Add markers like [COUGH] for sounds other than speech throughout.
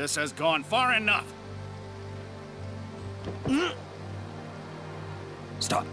This has gone far enough. Stop.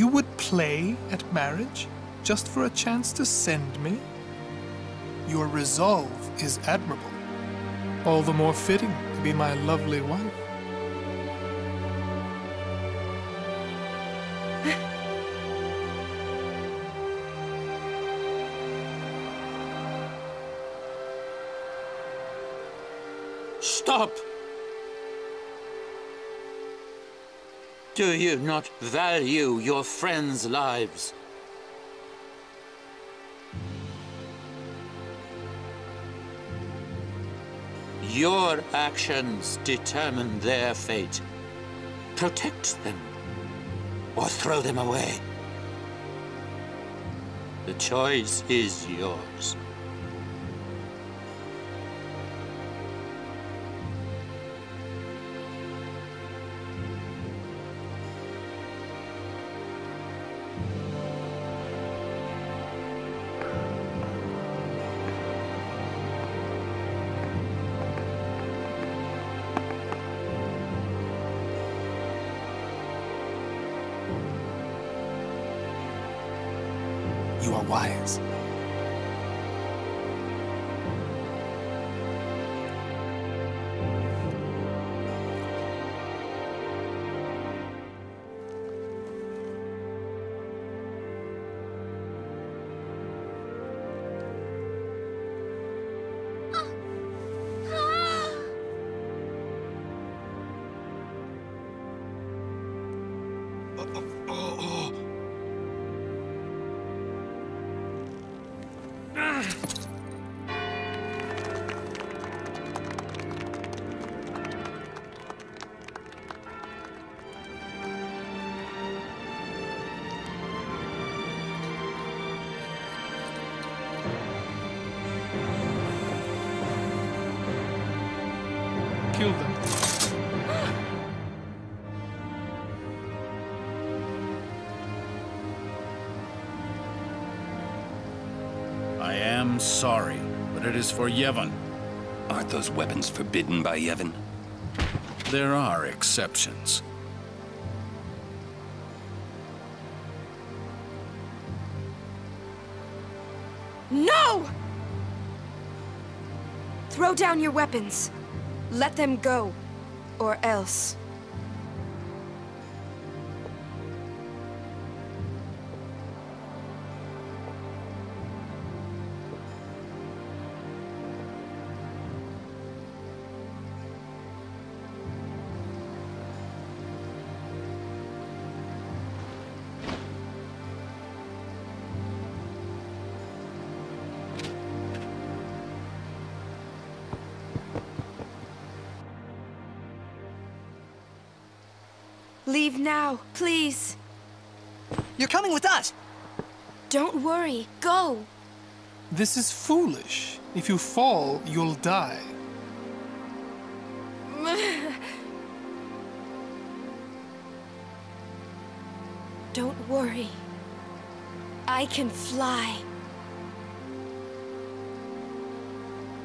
You would play at marriage just for a chance to send me? Your resolve is admirable. All the more fitting to be my lovely wife. Stop! Do you not value your friends' lives? Your actions determine their fate. Protect them, or throw them away. The choice is yours. You are wise. I am sorry, but it is for Yevon. Aren't those weapons forbidden by Yevon? There are exceptions. No! Throw down your weapons. Let them go. Or else. Leave now, please. You're coming with us! Don't worry. Go. This is foolish. If you fall, you'll die. [LAUGHS] Don't worry. I can fly.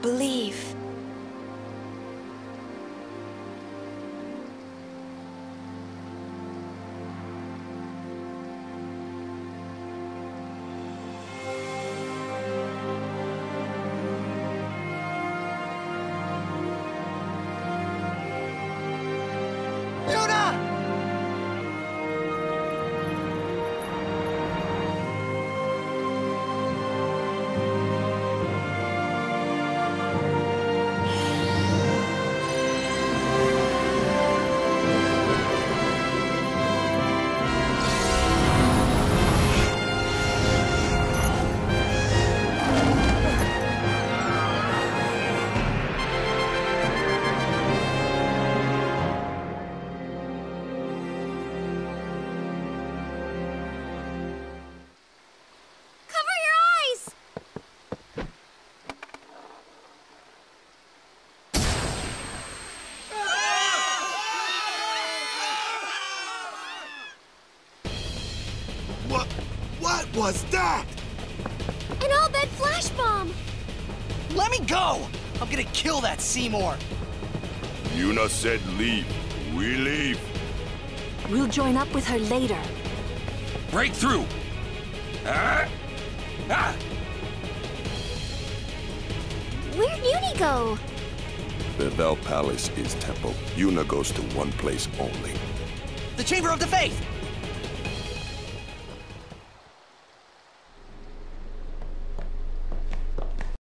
Believe. Was that? An Al-Bhed flash bomb! Let me go! I'm gonna kill that Seymour! Yuna said leave. We leave. We'll join up with her later. Breakthrough! Ah! Ah! Where'd Yunie go? Bevelle Palace is temple. Yuna goes to one place only. The Chamber of the Fayth!